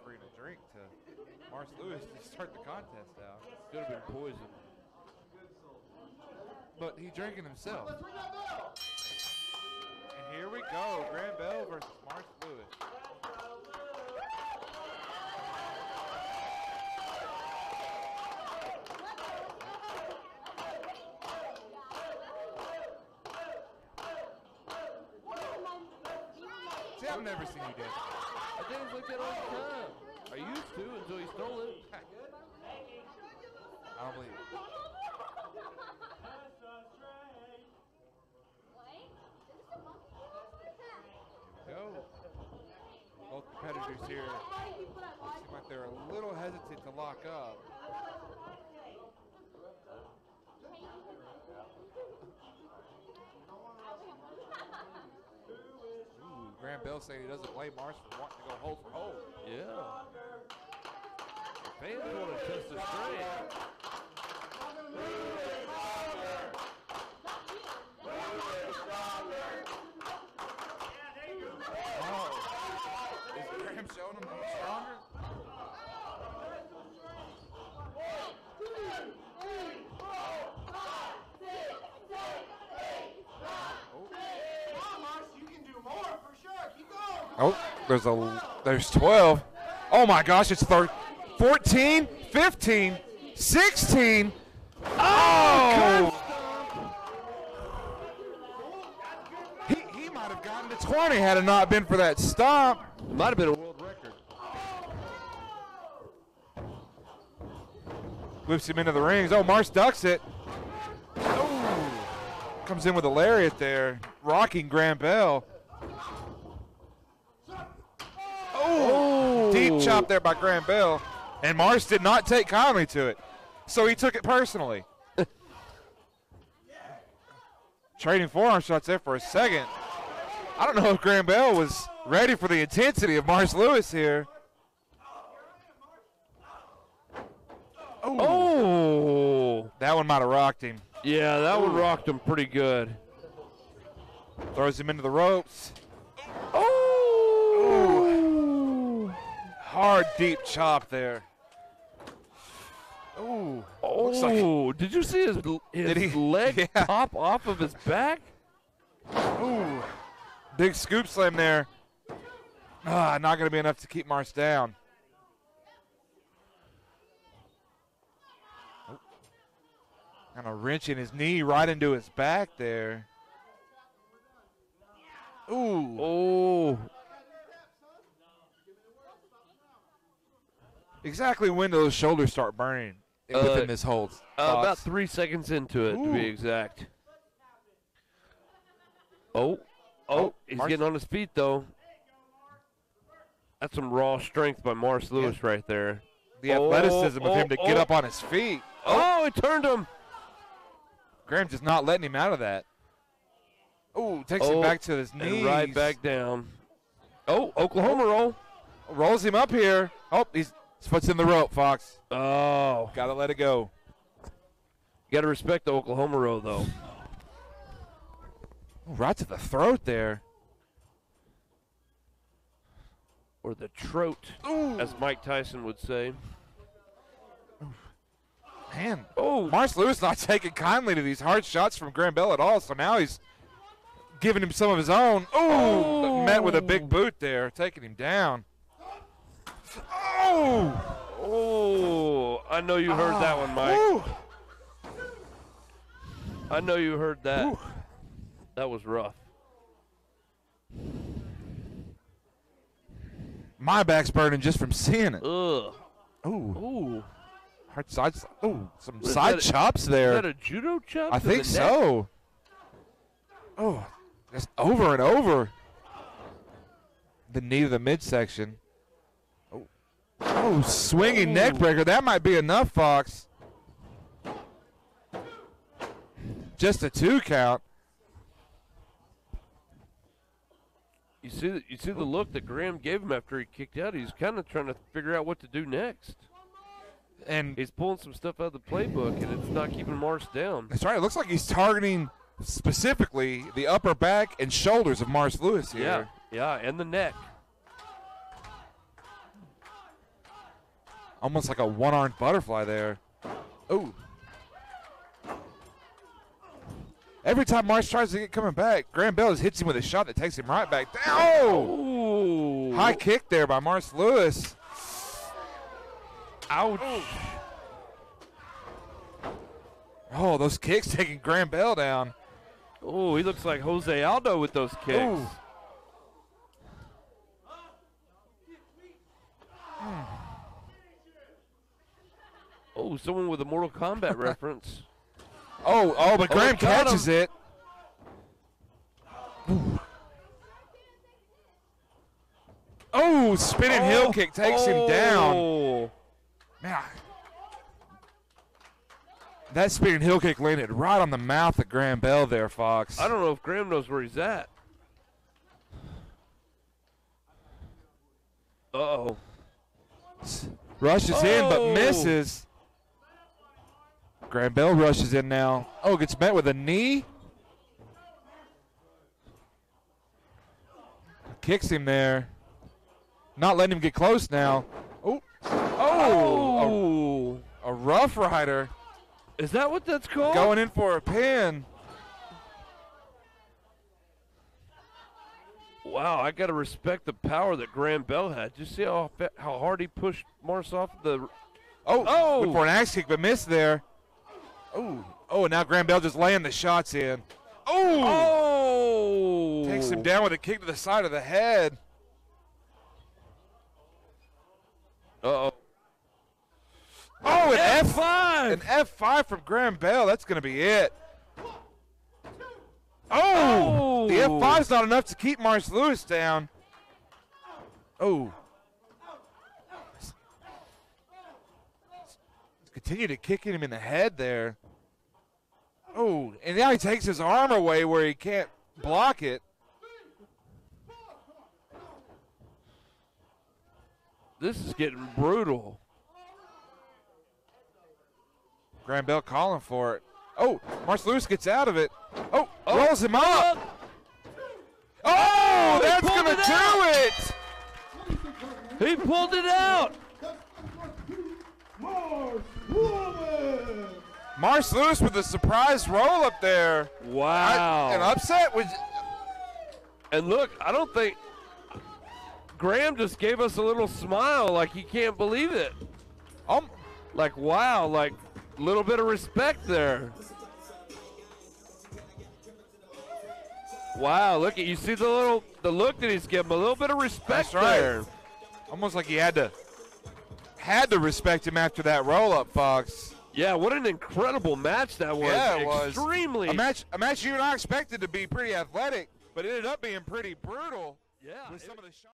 offering a drink to Marce Lewis to start the contest out. Could have been poison. But he drinking himself. And here we go, Graham Bell versus Marce Lewis. See, I've never seen you dance. I dance like that all the time. I used to until he stole it. I don't believe it. Go. Both competitors here seem like they're a little hesitant to lock up. Graham Bell saying he doesn't blame Marce for wanting to go hold for hold. Yeah. The fans want to test the strength. Oh, is Graham showing him he's stronger? Oh, there's a there's 12. Oh my gosh, it's thir- 14, 15, 16. Oh! oh! He, he might have gotten to 20 had it not been for that stomp. Might have been a world record. Whips him into the rings. Oh, Marce ducks it. Oh, comes in with a lariat there, rocking Graham Bell. Oh, deep chop there by Graham Bell, and Marce did not take kindly to it, so he took it personally. Trading forearm shots there for a second. I don't know if Graham Bell was ready for the intensity of Marce Lewis here. Oh. That one might have rocked him. Yeah, that one rocked him pretty good. Throws him into the ropes. Oh. Hard deep chop there. Ooh. Looks like Oh, did you see his, his he? leg Yeah. pop off of his back? ooh. Big scoop slam there. Ah, not going to be enough to keep Marce down. Kind of wrenching his knee right into his back there. Ooh. Oh. Exactly when do those shoulders start burning Uh, within this hold? Uh, about three seconds into it, to be exact. Oh, oh, Oh, he's Marce- getting on his feet though. That's some raw strength by Morris Lewis right there. the Oh, athleticism of him to oh, get oh. up on his feet. Oh, it turned him. Graham's just not letting him out of that. Ooh, takes him Oh, back to his And knees. right back down. Oh, Oklahoma roll. Rolls him up here. Oh, he's his foot's in the rope, Fox. Oh, Gotta let it go. you got to respect the Oklahoma roll though. Right to the throat there. Or the Ooh, as Mike Tyson would say. man. Oh, Marce Lewis not taking kindly to these hard shots from Graham Bell at all, so now he's giving him some of his own. Ooh, Oh. met with a big oh. boot there, taking him down. Oh, oh, I know you heard that one, Mike. Ooh. I know you heard that. Ooh. That was rough. My back's burning just from seeing it. Ugh. Ooh, Ooh. hard sides. Ooh, some Is side that a- chops there. that a judo chop? I think so. Oh, just over and over. The knee to the midsection. Oh, swinging neck breaker. That might be enough, Fox. Just a two count. You see, the, you see the look that Graham gave him after he kicked out. He's kind of trying to figure out what to do next. And He's pulling some stuff out of the playbook, and it's not keeping Marce down. that's right. It looks like he's targeting specifically the upper back and shoulders of Marce Lewis here. Yeah, yeah, and the neck. Almost like a one-armed butterfly there. Oh. Every time Marce tries to get coming back, Graham Bell just hits him with a shot that takes him right back down. Oh! Ooh. High kick there by Marce Lewis. Ouch. Oh, those kicks taking Graham Bell down. Oh, he looks like Jose Aldo with those kicks. Ooh. Oh, someone with a Mortal Kombat reference. Oh, oh, but Oh, Graham got catches him. it. Oh, spinning heel Oh, kick takes him down. oh. Man, that spinning heel kick landed right on the mouth of Graham Bell there, Fox. I don't know if Graham knows where he's at. Uh oh. Rushes in but Oh. misses. Graham Bell rushes in now. Oh, gets met with a knee. Kicks him there. Not letting him get close now. Oh, oh, Oh. a, oh. a rough rider Is that what that's called? going in for a pin. Wow, I gotta respect the power that Graham Bell had. Did you see how how hard he pushed Morris off the? Oh, Oh. for an axe kick but missed there. Oh, oh, now Graham Bell just laying the shots in. Oh, Oh, takes him down with a kick to the side of the head. Uh oh. Oh, an F F5. An F5 from Graham Bell. That's going to be it. Oh! Oh. The F5's not enough to keep Marce Lewis down. Oh. Continue to kicking him in the head there. Oh, and now he takes his arm away where he can't block it. This is getting brutal. Graham Bell calling for it. Oh, Marce Lewis gets out of it. Oh, oh. rolls him up. Oh, oh that's going to do out. it. He pulled it out. Marce Lewis with a surprise roll up there. Wow. I- an upset was. And look, I don't think Graham just gave us a little smile, like he can't believe it. Um, Like wow, like a little bit of respect there. Wow, look at you see the little the look that he's giving, a little bit of respect That's right. there. almost like he had to had to respect him after that roll up, Fox. Yeah, what an incredible match that was. Yeah, it was. Extremely. A match, a match you and I expected to be pretty athletic, but it ended up being pretty brutal yeah. with it- some of the shots.